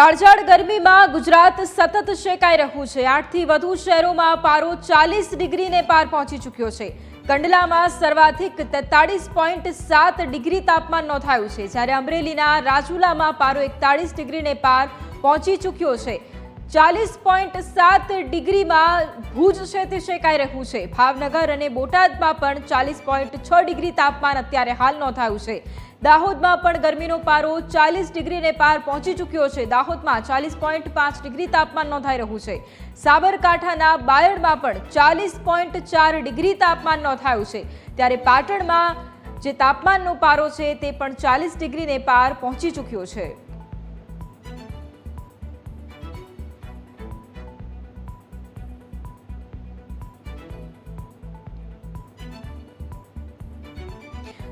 કાળઝાળ ગરમીમાં ગુજરાત સતત શેકાઈ રહ્યું છે. આઠથી વધુ શહેરોમાં પારો ચાલીસ ડિગ્રીને પાર પહોંચી ચૂક્યો છે. કંડલામાં સર્વાધિક તેતાળીસ પોઈન્ટ સાત ડિગ્રી તાપમાન નોંધાયું છે. જ્યારે અમરેલીના રાજુલામાં પારો એકતાળીસ ડિગ્રીને પાર પહોંચી ચૂક્યો છે. ચાલીસ પોઈન્ટ સાત ડિગ્રીમાં ભુજ છે તે શેકાઈ રહ્યું છે. ભાવનગર અને બોટાદમાં પણ ચાલીસ પોઈન્ટ છ ડિગ્રી તાપમાન અત્યારે હાલ નોંધાયું છે. દાહોદમાં પણ ગરમીનો પારો ચાલીસ ડિગ્રીને પાર પહોંચી ચૂક્યો છે. દાહોદમાં ચાલીસ પોઈન્ટ પાંચ ડિગ્રી તાપમાન નોંધાઈ રહ્યું છે. સાબરકાંઠાના બાયડમાં પણ ચાલીસ પોઈન્ટ ચાર ડિગ્રી તાપમાન નોંધાયું છે. ત્યારે પાટણમાં જે તાપમાનનો પારો છે તે પણ ચાલીસ ડિગ્રીને પાર પહોંચી ચૂક્યો છે.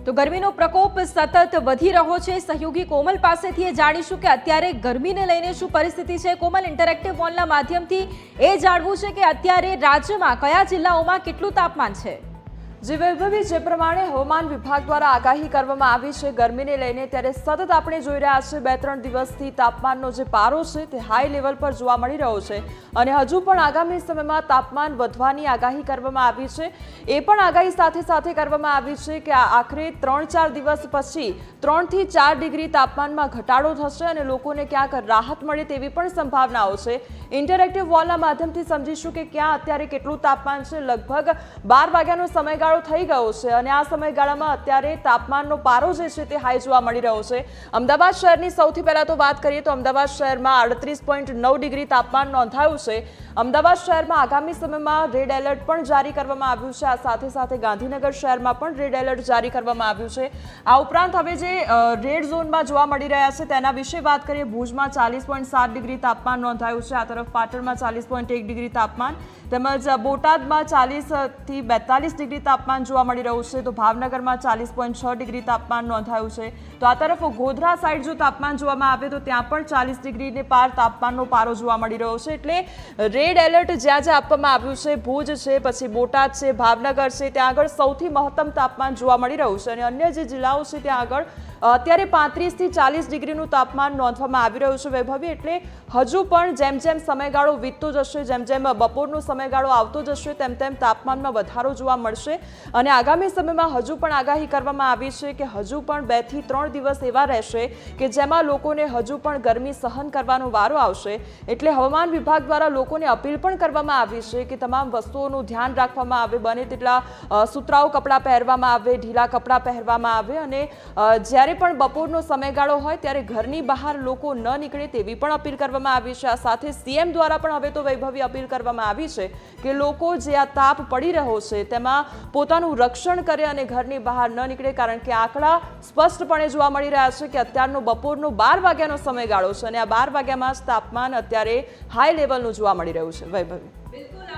તો ગરમીનો પ્રકોપ સતત વધી રહ્યો છે. સહયોગી કોમલ પાસેથી એ જાણીશું કે અત્યારે ગરમીને લઈને શું પરિસ્થિતિ છે. કોમલ ઇન્ટરેક્ટિવ ફોનના માધ્યમથી એ જાણવું છે કે અત્યારે રાજ્યમાં કયા જિલ્લાઓમાં કેટલું તાપમાન છે? જે, વૈભવી, જે પ્રમાણે હવામાન વિભાગ દ્વારા આગાહી કરવામાં આવી છે, ગરમીને લઈને ત્યારે સતત આપણે જોઈ રહ્યા છીએ બે ત્રણ દિવસથી તાપમાનનો જે પારો છે તે હાઈ લેવલ પર જોવા મળી રહ્યો છે. અને હજુ પણ આગામી સમયમાં તાપમાન વધવાની આગાહી કરવામાં આવી છે. એ પણ આગાહી સાથે સાથે કરવામાં આવી છે કે આખરે ત્રણ ચાર દિવસ પછી ત્રણથી ચાર ડિગ્રી તાપમાનમાં ઘટાડો થશે અને લોકોને ક્યાંક રાહત મળે તેવી પણ સંભાવનાઓ છે. ઇન્ટરેક્ટિવ વોલના માધ્યમથી સમજીશું કે ક્યાં અત્યારે કેટલું તાપમાન છે. લગભગ બાર વાગ્યાનો સમયગાળો થઈ ગયો છે અને આ સમયગાળામાં અત્યારે તાપમાનનો પારો જે છે તે હાઈ જોવા મળી રહ્યો છે. અમદાવાદ શહેરની સૌથી પહેલા તો વાત કરીએ તો અમદાવાદ શહેરમાં અડત્રીસ પોઈન્ટ નવ ડિગ્રી તાપમાન નોંધાયું છે. અમદાવાદ શહેરમાં આગામી સમયમાં રેડ એલર્ટ પણ જારી કરવામાં આવ્યું છે. આ સાથે સાથે ગાંધીનગર શહેરમાં પણ રેડ એલર્ટ જારી કરવામાં આવ્યું છે. આ ઉપરાંત હવે જે રેડ ઝોનમાં જોવા મળી રહ્યા છે તેના વિશે વાત કરીએ. ભુજમાં ચાલીસ ડિગ્રી તાપમાન નોંધાયું છે. આ તરફ પાટણમાં ચાલીસ પોઈન્ટ એક ડિગ્રી તાપમાન તેમજ બોટાદમાં ચાલીસથી બેતાલીસ ડિગ્રી તાપમાન જોવા મળી રહ્યું છે. તો ભાવનગરમાં ચાલીસ પોઈન્ટ છ ડિગ્રી તાપમાન નોંધાયું છે. તો આ તરફ ગોધરા સાઈડ જો તાપમાન જોવામાં આવે તો ત્યાં પણ ચાલીસ ડિગ્રીને પાર તાપમાનનો પારો જોવા મળી રહ્યો છે. એટલે રેડ એલર્ટ જ્યાં જ્યાં આપવામાં આવ્યું છે, ભુજ છે, પછી બોટાદ છે, ભાવનગર છે, ત્યાં આગળ સૌથી મહત્તમ તાપમાન જોવા મળી રહ્યું છે. અને અન્ય જે જિલ્લાઓ છે, ત્યાં આગળ અત્યારે પાંત્રીસથી ચાલીસ ડિગ્રીનું તાપમાન નોંધવામાં આવી રહ્યું છે વૈભવી એટલે હજુ પણ જેમ જેમ સમયગાળો વીતતો જશે જેમ જેમ બપોરનો સમયગાળો આવતો જશે તેમ તેમ તાપમાનમાં વધારો જોવા મળશે. અને આગામી સમયમાં હજુ પણ આગાહી કરવામાં આવી છે કે હજુ પણ બેથી ત્રણ દિવસ એવા રહેશે કે જેમાં લોકોને હજુ પણ ગરમી સહન કરવાનો વારો આવશે. એટલે હવામાન વિભાગ દ્વારા લોકોને અપીલ પણ કરવામાં આવી છે કે તમામ વસ્તુઓનું ધ્યાન રાખવામાં આવે બને તેટલા સુતરાઉ કપડાં પહેરવામાં આવે ઢીલા કપડાં પહેરવામાં આવે અને અ, જ્યારે પણ બપોરનો સમયગાળો હોય ત્યારે ઘરની બહાર લોકો ન નીકળે તેવી પણ અપીલ કરવામાં આવી છે. આ સાથે સીએમ દ્વારા પણ હવે તો વૈભવી અપીલ કરવામાં આવી છે કે લોકો જે આ તાપ પડી રહ્યો છે તેમાં પોતાનું રક્ષણ કરે અને ઘરની બહાર ન નીકળે કારણ કે આંકડા સ્પષ્ટપણે જોવા મળી રહ્યા છે કે અત્યારનો બપોરનો બાર વાગ્યાનો સમયગાળો છે અને આ બાર વાગ્યામાં જ તાપમાન અત્યારે હાઈ લેવલનું જોવા મળી રહ્યું છે. વૈભવી. બિલકુલ